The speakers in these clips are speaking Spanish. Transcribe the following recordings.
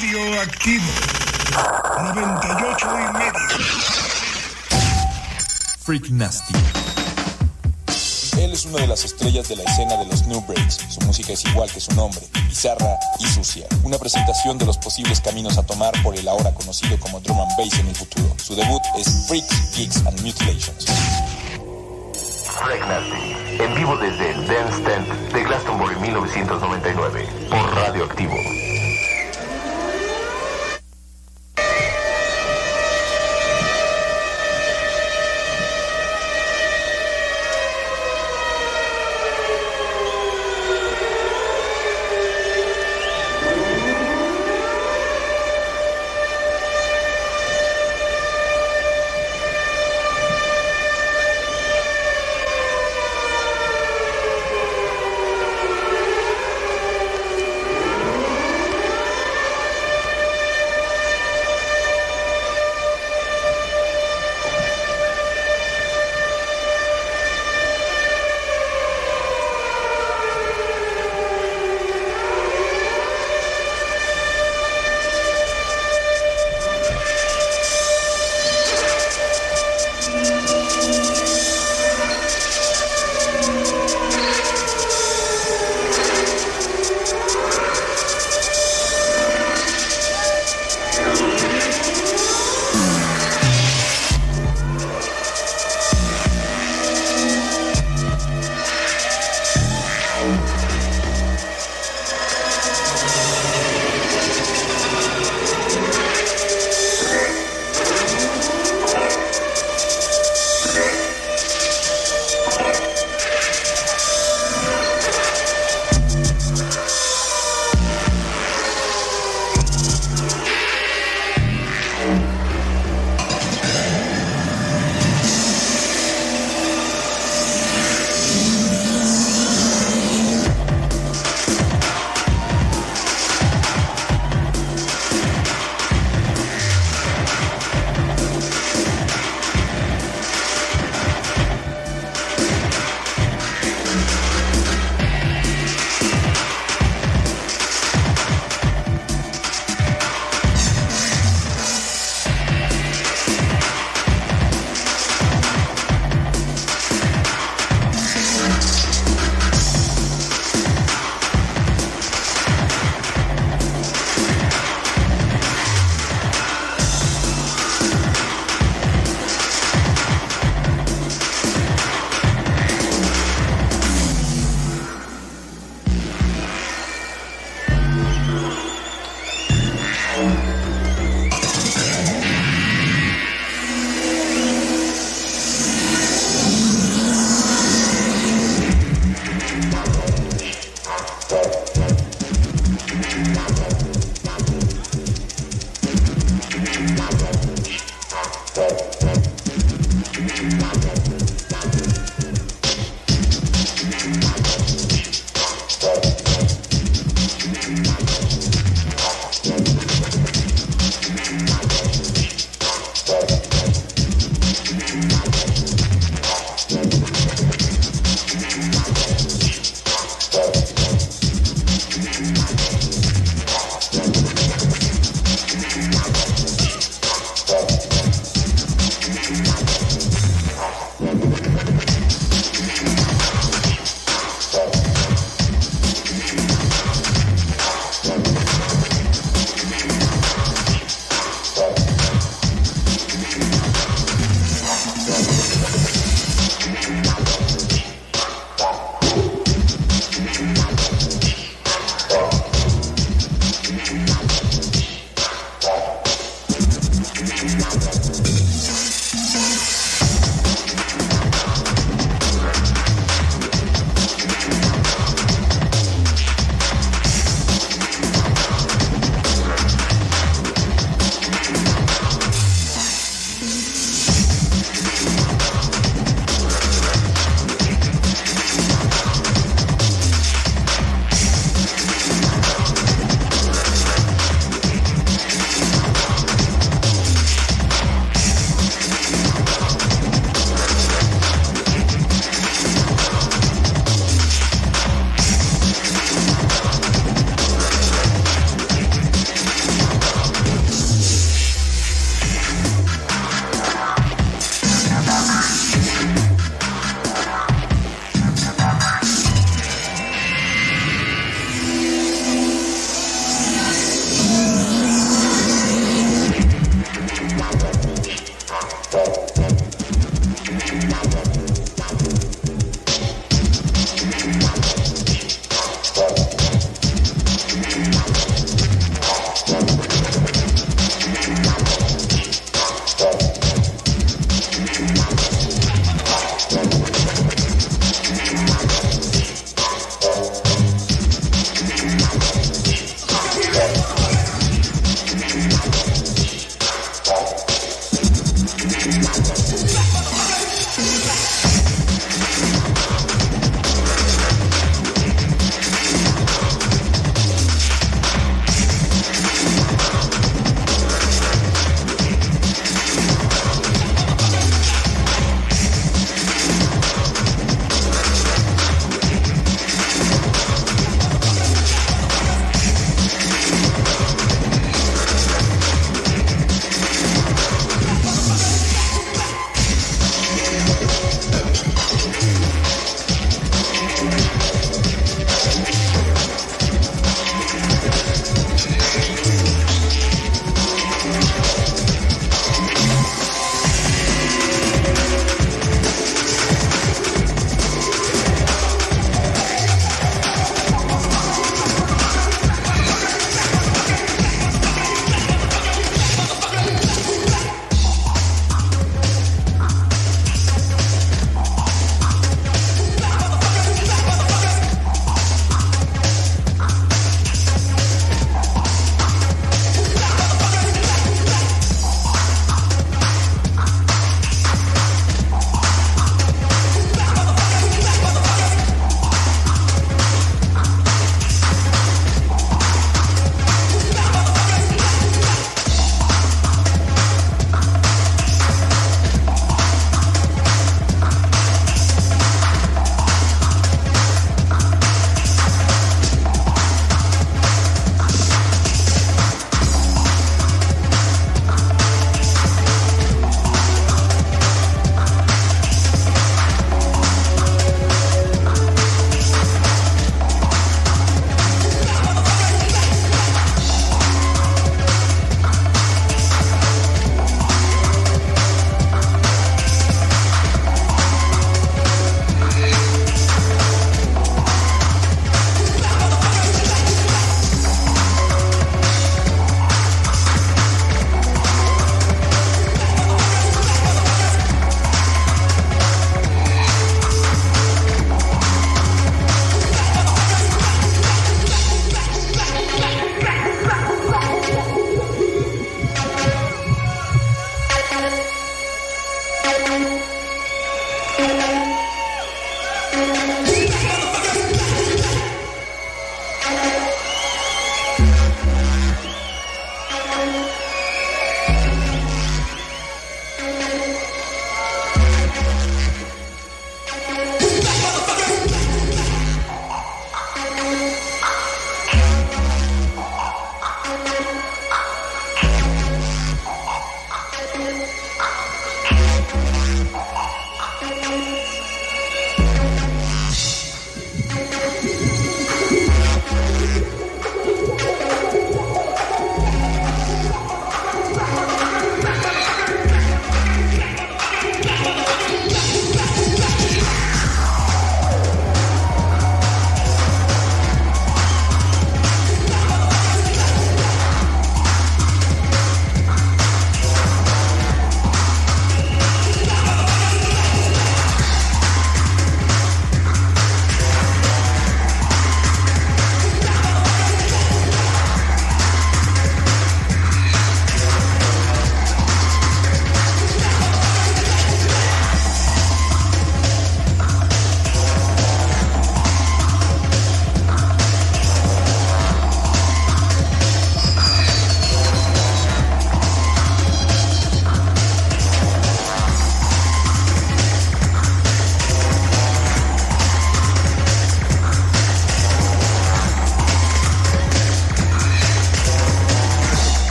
Radioactivo 98 y medio. Freak Nasty. Él es una de las estrellas de la escena de los New Breaks. Su música es igual que su nombre, bizarra y sucia. Una presentación de los posibles caminos a tomar por el ahora conocido como drum and bass en el futuro. Su debut es Freaks, Geeks and Mutilations. Freak Nasty, en vivo desde el Dance Tent de Glastonbury 1999, por Radioactivo.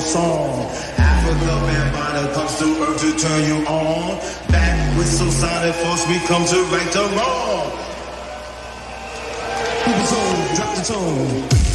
Uber song. Africa Bambana comes to earth to turn you on. Back with so sonic force we come to right the wrong. Drop the tone.